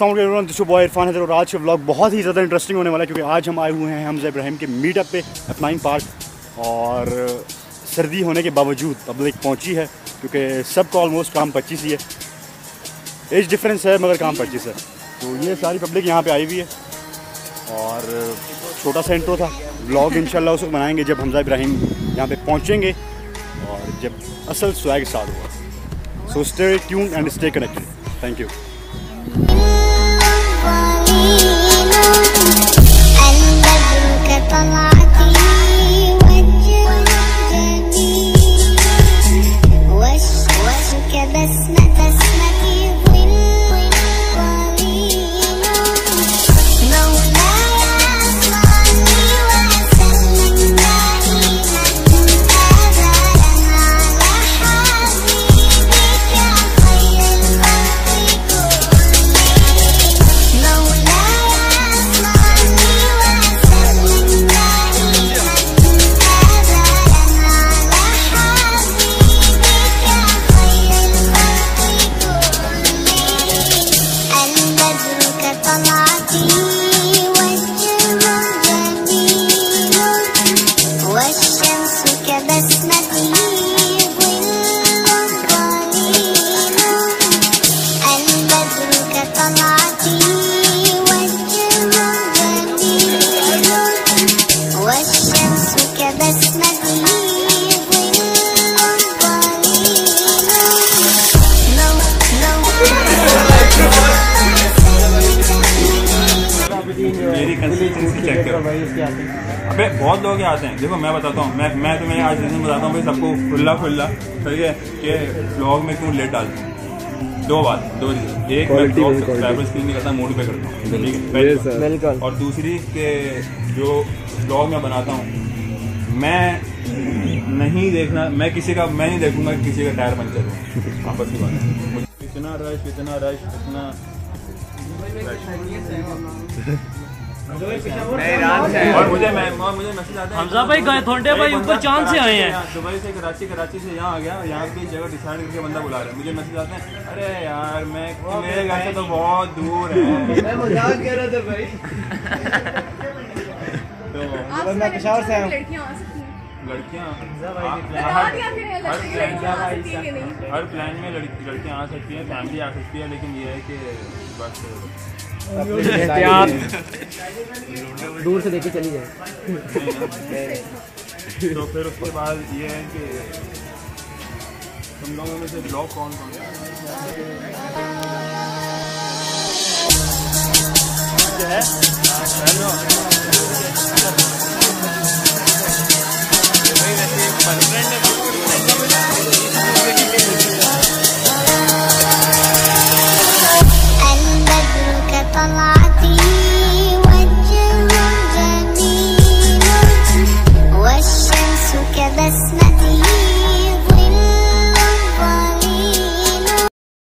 वालेकुम this boy Irfan Haider और आज का व्लॉग बहुत ही ज़्यादा इंटरेस्टिंग होने वाला है क्योंकि आज हम आए हुए हैं हमजा इब्राहिम के मीटअप पे अपनाइन पार्क और सर्दी होने के बावजूद पब्लिक पहुँची है क्योंकि सबका ऑलमोस्ट काम पच्चीस ही है एज डिफरेंस है मगर काम पच्चीस है तो ये सारी पब्लिक यहाँ पे आई हुई है और छोटा सा इंट्रो था व्लॉग इंशाल्लाह उसको बनाएँगे जब हमजा इब्राहिम यहाँ पे पहुँचेंगे और जब असल स्वैग स्टार्ट हुआ so stay tuned and stay connected thank you मेरी कंसिस्टेंसी चेक करो। अबे बहुत लोग आते हैं। देखो मैं बताता हूँ। मैं मैं तुम्हें आज रीजन बताता हूँ भाई सबको खुल्ला खुल्ला ठीक है? कि ब्लॉग में क्यों लेट डालता हूँ? दो बात दो रीजन एक मैं ब्लॉग सब्सक्राइबर स्क्रीन नहीं करता मूड पे करता हूँ ठीक है? और दूसरी के जो ब्लॉग मैं बनाता हूँ मैं नहीं देखना मैं किसी का मैं नहीं देखूँगा किसी का टायर पंचर हो। आपस की बात है। इतना रश इतना रश इतना और मुझे मैं और मुझे मैसेज आता है हमजा भाई गए थोड़े भाई ऊपर चाँद से आए हैं। दुबई से कराची कराची से यहाँ आ गया यहाँ की जगह डिसाइड करके बंदा बुला रहा है। मुझे मैसेज आते हैं अरे यार मैं मेरे घर से तो बहुत दूर है। मैं मज़ाक कर रहा था भाई। तो मैं पेशावर से आया हूँ। लड़कियाँ प्लान हर प्लान में लड़कियाँ आ सकती हैं फैमिली आ सकती है लेकिन ये है कि बस दूर से देखे चली जाए। तो फिर उसके बाद ये है कि तुम लोगों में से ब्लॉग कौन कौन है? alive.